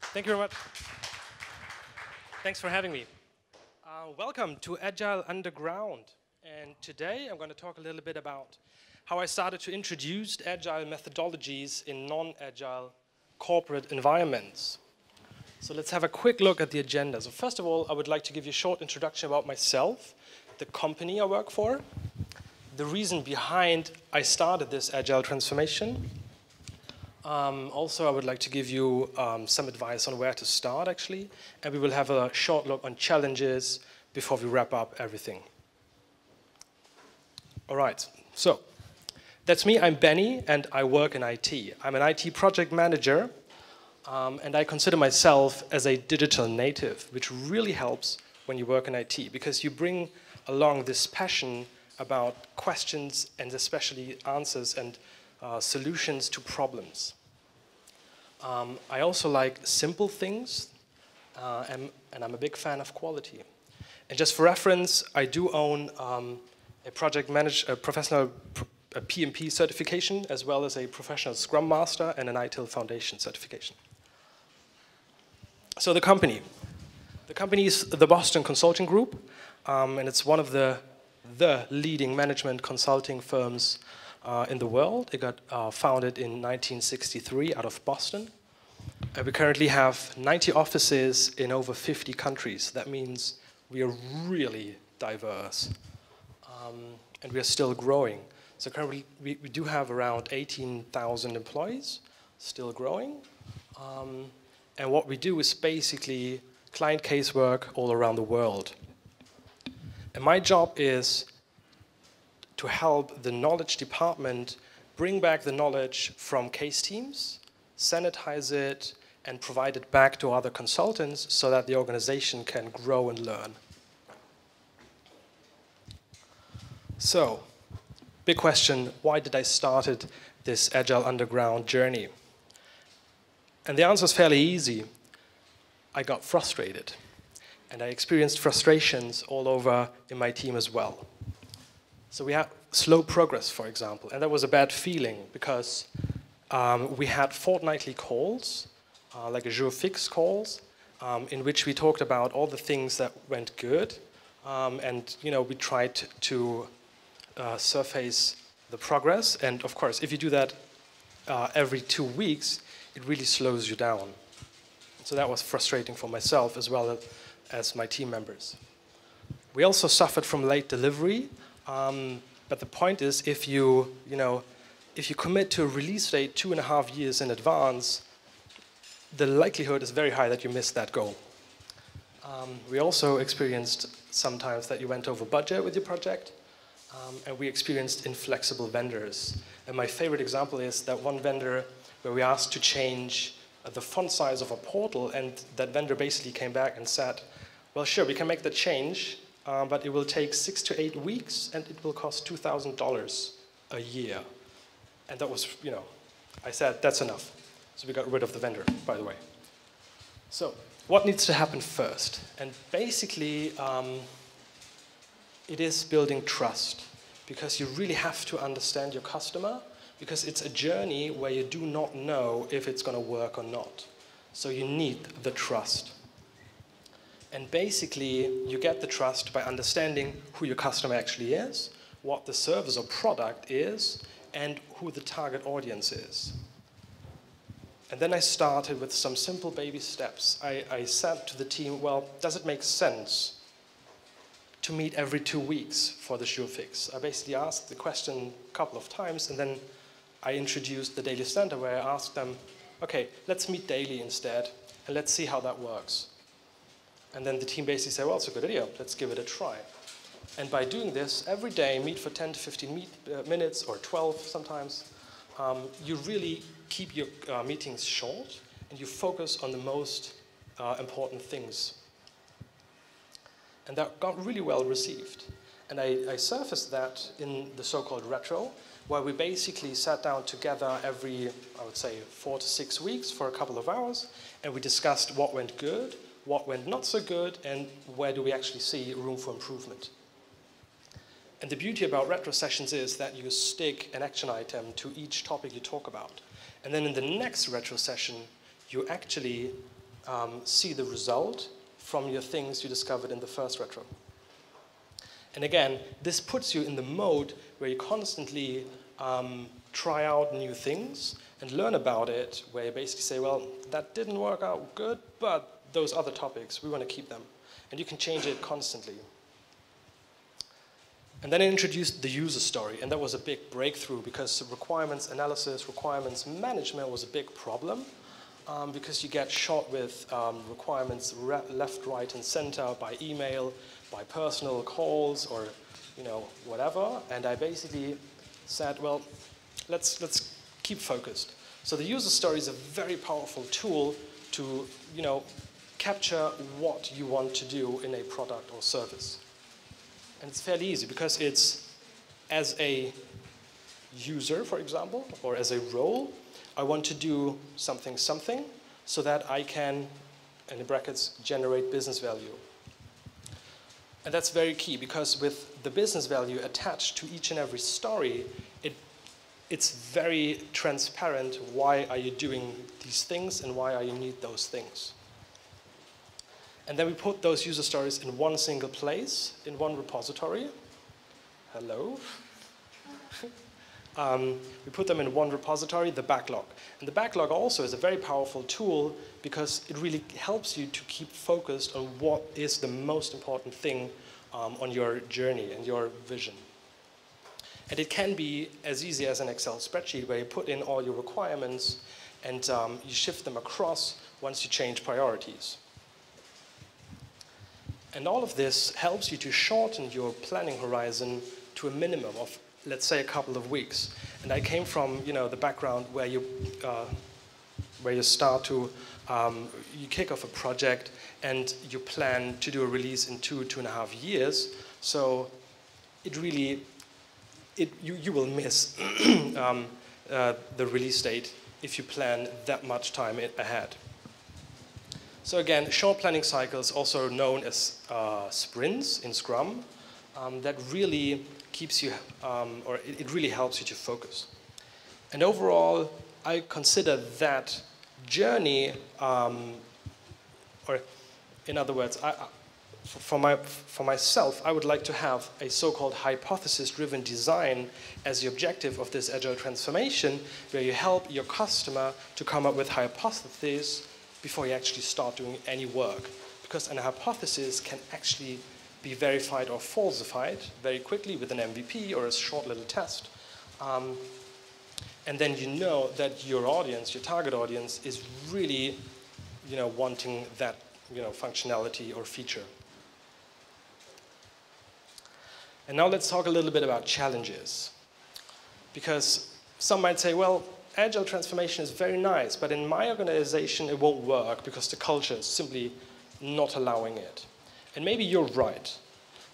Thank you very much. Thanks for having me. Uh, welcome to Agile Underground. And today I'm going to talk a little bit about how I started to introduce Agile methodologies in non-Agile corporate environments. So let's have a quick look at the agenda. So first of all, I would like to give you a short introduction about myself, the company I work for, the reason behind I started this Agile transformation, um, also, I would like to give you um, some advice on where to start, actually, and we will have a short look on challenges before we wrap up everything. All right, so that's me. I'm Benny, and I work in IT. I'm an IT project manager, um, and I consider myself as a digital native, which really helps when you work in IT, because you bring along this passion about questions and especially answers and uh, solutions to problems. Um, I also like simple things, uh, and, and, I'm a big fan of quality. And just for reference, I do own um, a project manage, a professional pr a PMP certification, as well as a professional Scrum Master and an ITIL Foundation certification. So the company. The company is the Boston Consulting Group, um, and it's one of the, the leading management consulting firms uh, in the world. It got uh, founded in 1963 out of Boston. Uh, we currently have 90 offices in over 50 countries. That means we are really diverse. Um, and we are still growing. So currently we, we do have around 18,000 employees, still growing. Um, and what we do is basically client casework all around the world. And my job is to help the knowledge department bring back the knowledge from case teams, sanitize it, and provide it back to other consultants so that the organization can grow and learn. So, big question, why did I started this Agile Underground journey? And the answer is fairly easy. I got frustrated. And I experienced frustrations all over in my team as well. So we had slow progress, for example, and that was a bad feeling because um, we had fortnightly calls, uh, like a jour fixe calls, um, in which we talked about all the things that went good, um, and you know we tried to uh, surface the progress. And of course, if you do that uh, every two weeks, it really slows you down. So that was frustrating for myself as well as my team members. We also suffered from late delivery. Um, but the point is, if you, you know, if you commit to a release date two and a half years in advance, the likelihood is very high that you miss that goal. Um, we also experienced sometimes that you went over budget with your project, um, and we experienced inflexible vendors. And my favorite example is that one vendor where we asked to change uh, the font size of a portal, and that vendor basically came back and said, well, sure, we can make the change, uh, but it will take six to eight weeks and it will cost $2,000 a year. And that was, you know, I said, that's enough. So we got rid of the vendor, by the way. So what needs to happen first? And basically, um, it is building trust because you really have to understand your customer because it's a journey where you do not know if it's going to work or not. So you need the trust. And basically, you get the trust by understanding who your customer actually is, what the service or product is, and who the target audience is. And then I started with some simple baby steps. I, I said to the team, well, does it make sense to meet every two weeks for the jour fixe? I basically asked the question a couple of times, and then I introduced the daily stand-up where I asked them, okay, let's meet daily instead, and let's see how that works. And then the team basically said, well, it's a good idea. Let's give it a try. And by doing this every day, meet for 10 to 15 meet, uh, minutes or 12 sometimes, um, you really keep your uh, meetings short and you focus on the most uh, important things. And that got really well received. And I, I surfaced that in the so-called retro, where we basically sat down together every, I would say, four to six weeks for a couple of hours, and we discussed what went good, what went not so good, and where do we actually see room for improvement. And the beauty about retro sessions is that you stick an action item to each topic you talk about. And then in the next retro session, you actually um, see the result from your things you discovered in the first retro. And again, this puts you in the mode where you constantly um, try out new things and learn about it, where you basically say, well, that didn't work out good, but those other topics, we want to keep them. And you can change it constantly. And then I introduced the user story, and that was a big breakthrough because requirements analysis, requirements management was a big problem um, because you get shot with um, requirements left, right, and center by email, by personal calls, or you know whatever. And I basically said, well, let's let's keep focused. So the user story is a very powerful tool to you know capture what you want to do in a product or service. And it's fairly easy because it's as a user, for example, or as a role, I want to do something, something, so that I can, in the brackets, generate business value. And that's very key because with the business value attached to each and every story, it, it's very transparent why are you doing these things and why are you need those things. And then we put those user stories in one single place, in one repository. Hello. um, we put them in one repository, the backlog. And the backlog also is a very powerful tool because it really helps you to keep focused on what is the most important thing um, on your journey and your vision. And it can be as easy as an Excel spreadsheet where you put in all your requirements and um, you shift them across once you change priorities. And all of this helps you to shorten your planning horizon to a minimum of, let's say, a couple of weeks. And I came from, you know, the background where you, uh, where you start to, um, you kick off a project and you plan to do a release in two, two and a half years. So it really, it, you, you will miss um, uh, the release date if you plan that much time ahead. So again, short planning cycles, also known as uh, sprints in Scrum, um, that really keeps you, um, or it, it, really helps you to focus. And overall, I consider that journey, um, or in other words, I, for, my, for myself, I would like to have a so-called hypothesis-driven design as the objective of this agile transformation, where you help your customer to come up with hypotheses before you actually start doing any work. Because an hypothesis can actually be verified or falsified very quickly with an MVP or a short little test. Um, and then you know that your audience, your target audience, is really you know, wanting that you know, functionality or feature. And now let's talk a little bit about challenges. Because some might say, well, agile transformation is very nice, but in my organization it won't work because the culture is simply not allowing it. And maybe you're right,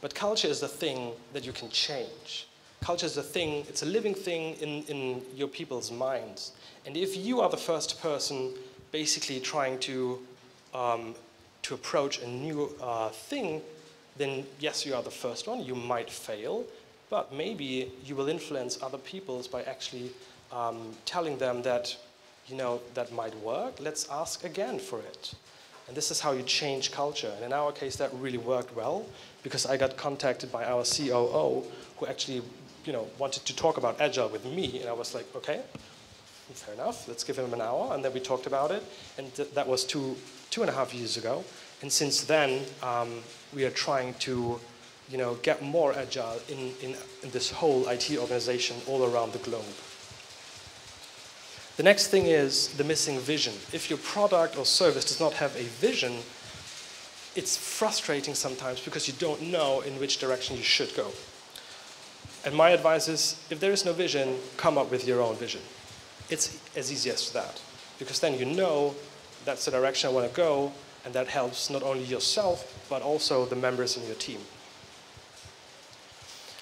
but culture is a thing that you can change. Culture is a thing, it's a living thing in, in your people's minds. And if you are the first person basically trying to, um, to approach a new uh, thing, then yes, you are the first one. You might fail, but maybe you will influence other peoples by actually um, telling them that, you know, that might work, let's ask again for it. And this is how you change culture. And in our case, that really worked well because I got contacted by our COO who actually, you know, wanted to talk about Agile with me. And I was like, okay, fair enough, let's give him an hour. And then we talked about it. And th that was two, two and a half years ago. And since then, um, we are trying to, you know, get more Agile in, in, in this whole IT organization all around the globe. The next thing is the missing vision. If your product or service does not have a vision, it's frustrating sometimes because you don't know in which direction you should go. And my advice is if there is no vision, come up with your own vision. It's as easy as that. Because then you know that's the direction I want to go, and that helps not only yourself, but also the members in your team.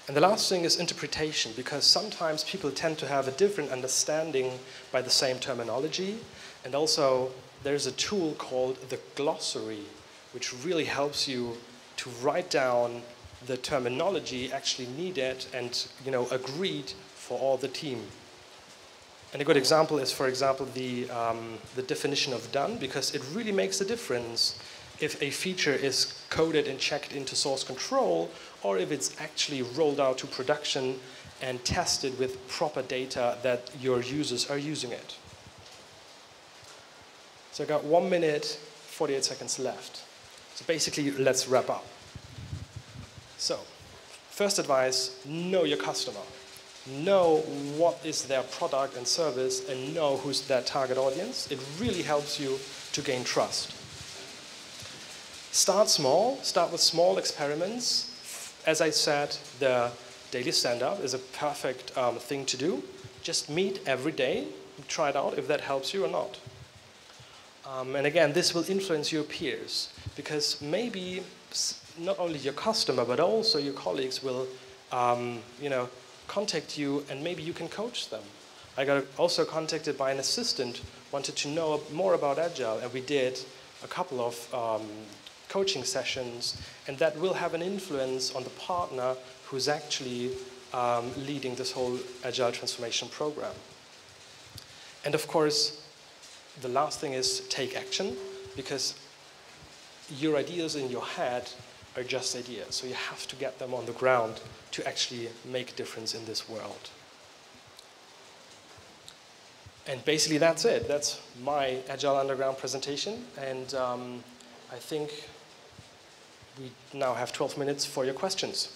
And the last thing is interpretation, because sometimes people tend to have a different understanding by the same terminology. And also, there's a tool called the glossary, which really helps you to write down the terminology actually needed and you know agreed for all the team. And a good example is, for example, the, um, the definition of done, because it really makes a difference if a feature is coded and checked into source control, or if it's actually rolled out to production and tested with proper data that your users are using it. So I got one minute, 48 seconds left. So basically, let's wrap up. So, first advice, know your customer know what is their product and service and know who's their target audience. It really helps you to gain trust. Start small, start with small experiments. As I said, the daily stand-up is a perfect um, thing to do. Just meet every day, try it out if that helps you or not. Um, and again, this will influence your peers because maybe not only your customer, but also your colleagues will, um, you know, contact you and maybe you can coach them. I got also contacted by an assistant, wanted to know more about Agile, and we did a couple of um, coaching sessions, and that will have an influence on the partner who's actually um, leading this whole Agile transformation program. And of course, the last thing is take action, because your ideas in your head are just ideas. So you have to get them on the ground to actually make a difference in this world. And basically that's it. That's my Agile Underground presentation. And um, I think we now have 12 minutes for your questions.